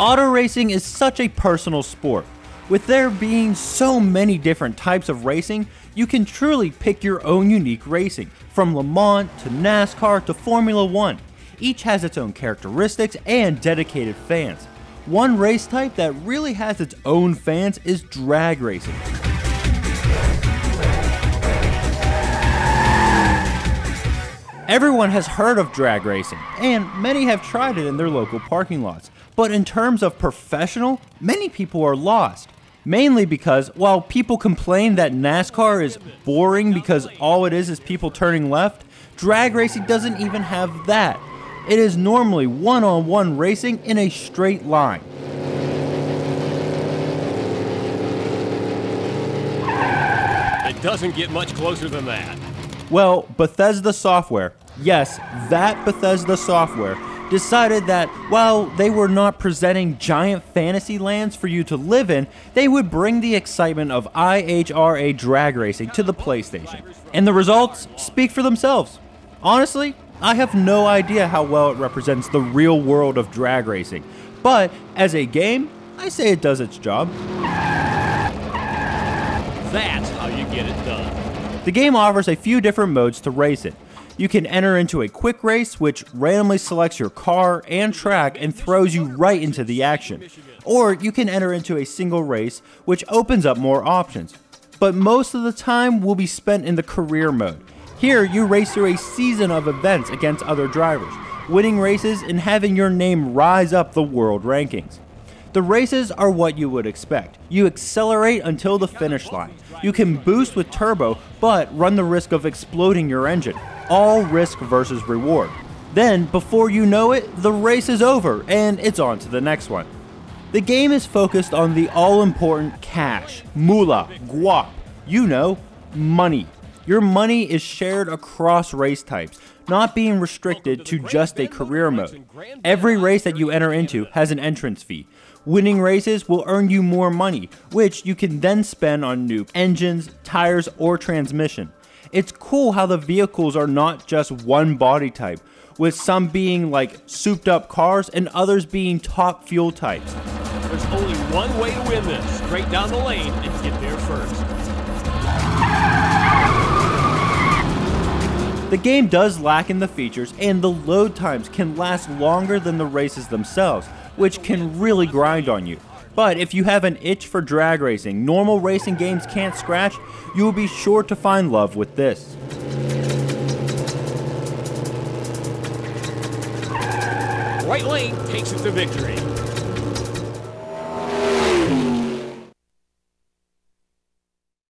Auto racing is such a personal sport. With there being so many different types of racing, you can truly pick your own unique racing, from Le Mans to NASCAR to Formula One. Each has its own characteristics and dedicated fans. One race type that really has its own fans is drag racing. Everyone has heard of drag racing, and many have tried it in their local parking lots. But in terms of professional, many people are lost. Mainly because while people complain that NASCAR is boring because all it is is people turning left, drag racing doesn't even have that. It is normally one on one racing in a straight line. It doesn't get much closer than that. Well, Bethesda Software, yes, that Bethesda Software, decided that while they were not presenting giant fantasy lands for you to live in, they would bring the excitement of IHRA drag racing to the PlayStation. And the results speak for themselves. Honestly, I have no idea how well it represents the real world of drag racing, but as a game, I say it does its job. That's how you get it done. The game offers a few different modes to race it. You can enter into a quick race, which randomly selects your car and track and throws you right into the action. Or you can enter into a single race, which opens up more options. But most of the time will be spent in the career mode. Here, you race through a season of events against other drivers, winning races and having your name rise up the world rankings. The races are what you would expect. You accelerate until the finish line. You can boost with turbo, but run the risk of exploding your engine. All risk versus reward. Then, before you know it, the race is over and it's on to the next one. The game is focused on the all important cash, moolah, guap, you know, money. Your money is shared across race types, not being restricted to just a career mode. Every race that you enter into has an entrance fee. Winning races will earn you more money, which you can then spend on new engines, tires, or transmission. It's cool how the vehicles are not just one body type, with some being like souped up cars and others being top fuel types. There's only one way to win this straight down the lane and get there first. The game does lack in the features, and the load times can last longer than the races themselves, which can really grind on you. But if you have an itch for drag racing normal racing games can't scratch, you will be sure to find love with this. Right lane takes it to victory.